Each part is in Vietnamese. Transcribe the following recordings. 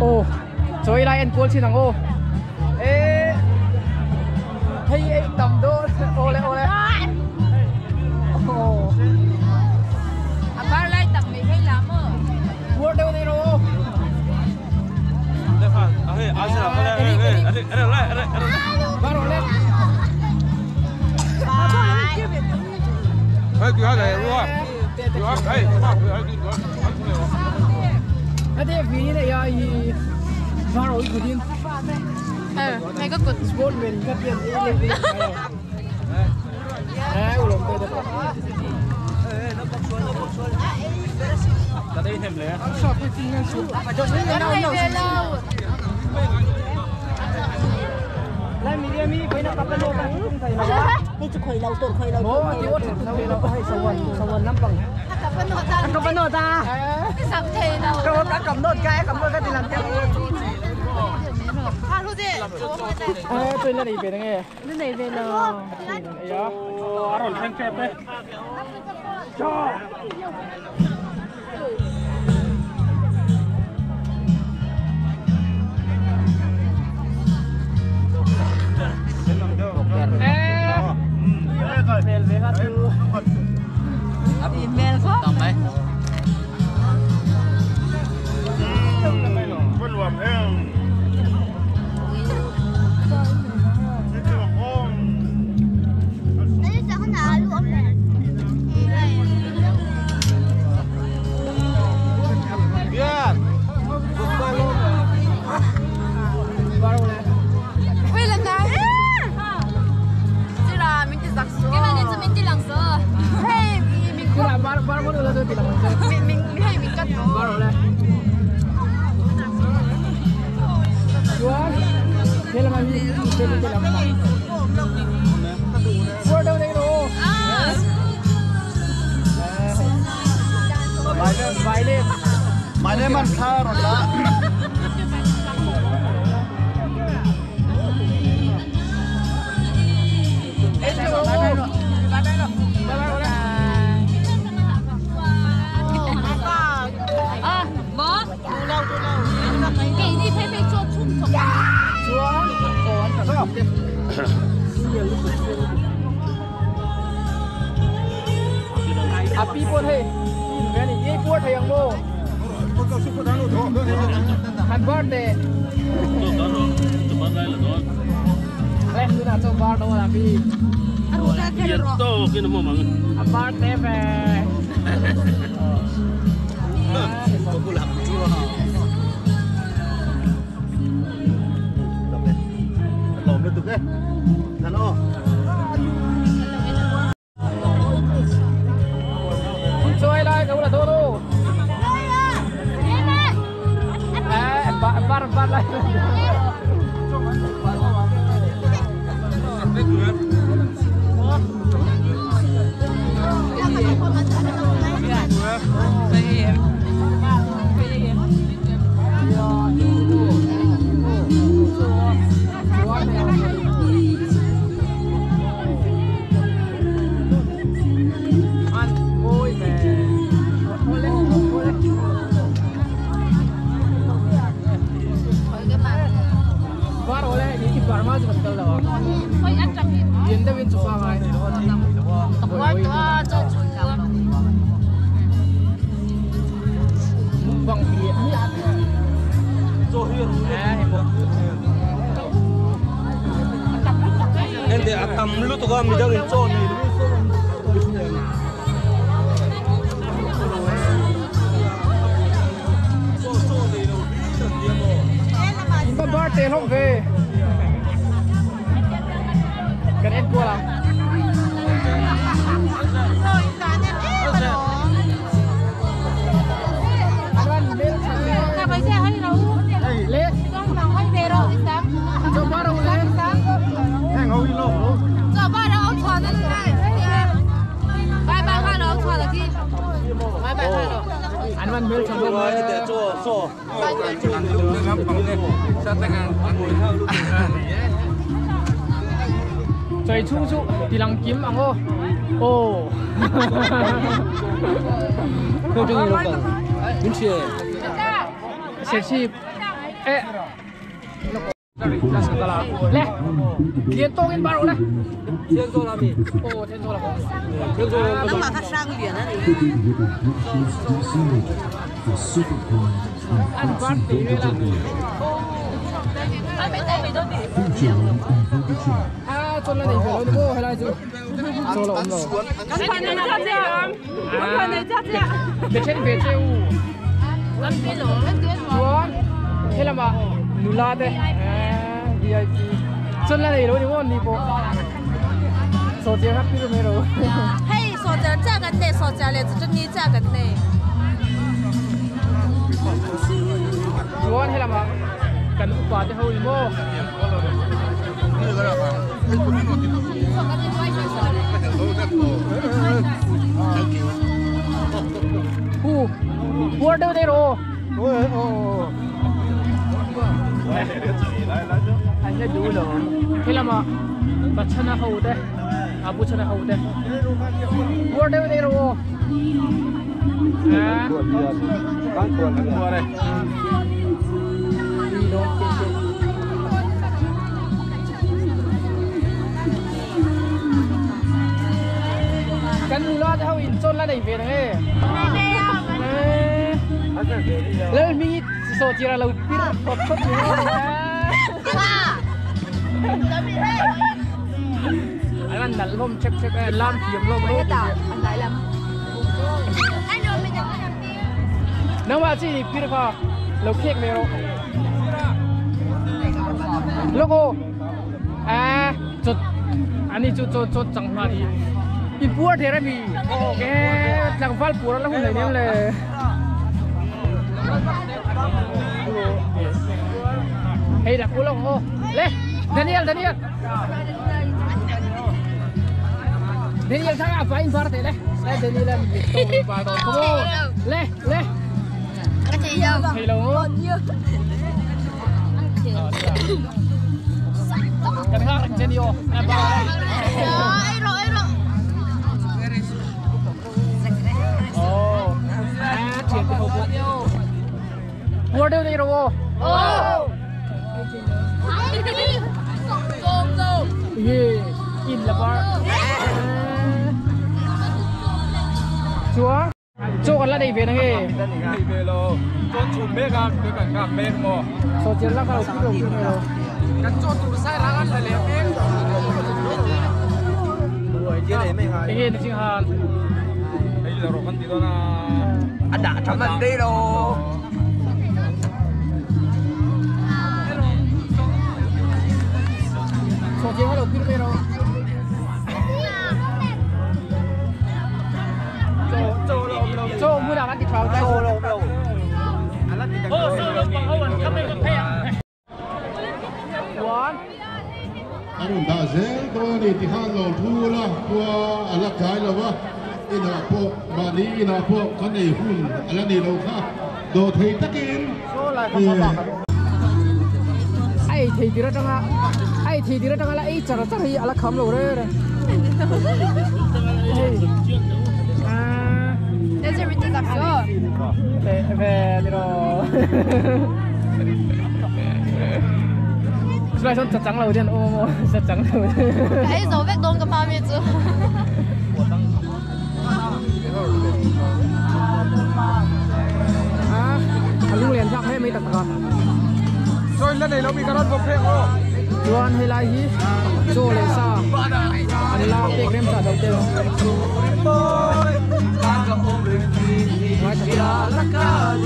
ô chơi lại anh cuốn xin thằng ô eh ulang tay dapat Tadi hem le. Sabi tinggal Lai mi dia mi koi nak kapal lo kan tung thai na. นี่จะคอยเราตัวคอยเรา Mo ati wat tung thai na hai sawan sawan nampang. Tập bên nội ta.ก็มโนตา Cái sắm thề đâu. ก็ว่ากับโนดกายกับโนดก็ติลันเจ้า À, thôi đi. Eh tu na ni be nge. นี่ไหนเวลา Ya. Aron thank you pe. Cho. Mình Kira baru mình mình mình hay mình cắt số. Baru le. Jual. Dia lama ni, dia ni lama. Buat dah ni lo. À. Vài lên, vài lên. Mày đem ăn Api pun hey. Ini ni, ini pun hey yang mo. Han birthday. Lên cứ nào cho bar đâu là vì Biar tahu kena mau mang. a Không. về. Pulang dulu. Lom itu ke? Ano? Eh, ibu. Ente atam lu tu kami dah incon ni. Ibu birthday không về. Cần em cua lắm. anh văn mới trong rồi kiếm bằng ô ô không chung gì đâu cả đúng chưa sẽ chip lẹ liên tông in bao này Thiên do làm gì? ô thiên số là không Thiên do Nó mà khác sang biển á thì ăn phát tí nữa là à cho lên này phải nói cô hay là cho là ông rồi. Cái phần này chắc chứ Cái phần này chắc chứ để trên về treo Lần tiên rồi Lần tiên rồi chúa. Thế là mà nụ la đây đi ai đi chân là đấy rồi đi bộ số tiền hấp đi rồi hey số tiền chắc gần đây số tiền là chỉ đi chắc gần đây đúng hay là mà cần cũng quá thì hơi mô Who? Who are they? Oh. Oh. oh anh ấy đủ rồi thế là mà bắt chân hậu đây à bắt chân hậu đây mua đâu đây rồi à Tăng cuộn tăng cuộn đây. đi đâu kia kia kan mula dah hau inson lah về này lên mi chỉ chira lau pir pop bật ni anh ăn nal lom chep chep lam kiam lom lo Anh lại làm nang ma chi pir kha lo kek me ro logo à chut ani chu chu chu chang ma ni in pua thế ra mi ok lang val pua la hun này nem le hey dak ulong oh le Daniel Daniel. Daniel thang apa in parte le le Daniel am to ba to come on. Le le Cái gì đâu hello. Là trên đi ô em bảo Rồi, rồi, rồi ồ. À chuyển từ hộp bộ cô in là bar chúa chỗ còn là đây về này nghe Đi về lô. Chốt chùm bê gạc, bê cả gạc bê mò. số tiền là cao cũng được rồi rồi Cắn chốt tụi sai lá ăn là lẻ bê. Đuổi chứ đấy mày cái nghe được chưa hàn Đây là rồi con tí đó là... Anh đã chấm anh đi đâu. Tiền là được rồi chỗ mua đào ăn thịt pháo Đâu đâu đâu. One. Anong dazel ko ni tihan lo thula kwa alak jai lo wa ina po mani ina po kanai hun ala ni lo kha do thei takin số lại không có ai thì đi ra ai thì ra trong á là ai chả chả thì là khám rồi đấy à. Đây là mình tập chưa? Về về đi rồi Chúng ta trắng đầu tiên ô rất trắng đầu Cái dấu vết đôn cái bao nhiêu chứ à lưu liền chắc hết mấy tập còn Rồi lên này nó bị cái đó vô phê ô. Tuan hay là hi Chô lấy sao Anh lao tiếc đem trả đầu tiên Nói thật là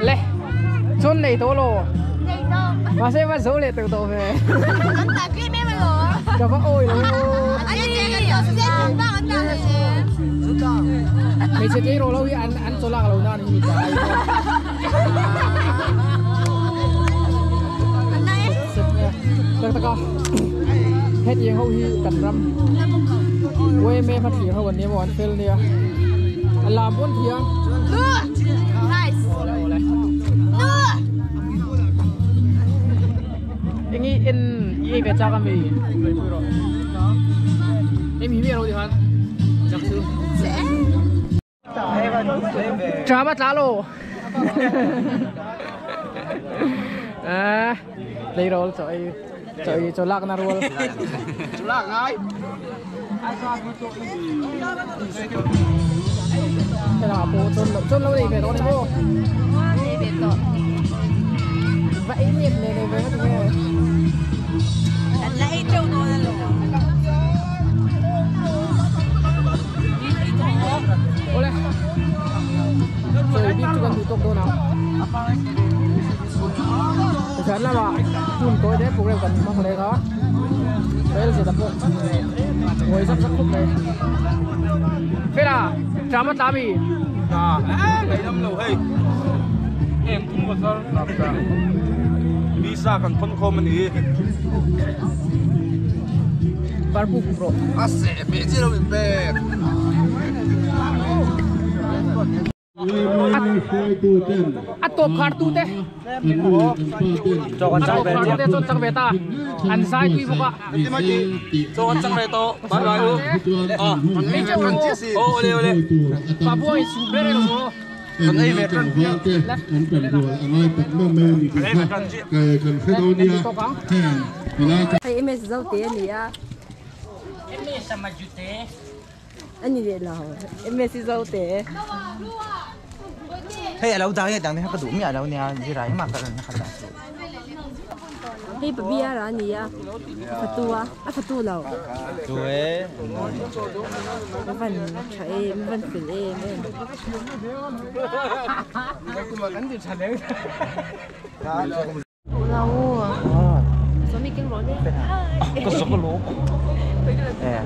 Lê, Chôn này tố lồ mà sẽ bắt số lệ từ tổ về. Anh ta kia mấy mà lửa Cho có ôi luôn Anh đi cái điều sẽ chúng ta anh ta là gì Mình sẽ cái rồi lâu anh anh số lạc lâu nào thì mình trả Tắc tắc có Hết yên hậu hi cần răm Quê mê phát triển hậu vấn đề bọn phê nè. Anh làm bốn thiêng Nghĩ in Ý cái chắc kami Em hiểu biết rồi thì hả Chắc sư Trả mắt lá lô. À Lấy rồi trời Trời cho lạc na rồi Chú lạc ngay. Cái nào bố chôn lâu chôn lâu đi về đó đi bố? Về tổ. Vậy nhiệt này này với hết nghe Lấy trâu đồ lên Trời biết chú cần thủ tục đâu nào. Chắn là bà Chùn tối đấy cũng đều cần mong đấy đó. Đấy là gì tập bộ Ngồi sắp sắp khúc đây Thế là Trả mắt lá bì À, lấy năm lâu hay. Em cũng có sao làm ra. Visa kan phân khô mình ý. Par buku bro À, sẽ bị gì đâu bị bè. Five to ten. Atop kartu teh Cho con chốt chẳng beta Anh sai tuy buka Cho con trăng này to. Bye bye luôn. Ờ, Mấy chân Cần chia sẻ. Ô, olê, olê. Papu ay super rồi bro Kan ai met kan kan kan dua angai tak ma me ni ka ka kan fedonia hen bila ka Hay em dâu tía nè à. Anh nhìn vậy nào? Em xin dâu tía. Hey, lâu dài đang đi học đủ mẹ lâu nè, gì đấy mà cái này khá là. Hay bà bia là nè à. Phật tu à, à Phật tu lâu. Rồi. Mấy phần trời em, mấy phần phỉ em em. Lâu à. Sao mi kinh rồi đấy? Có số có lố. Eh.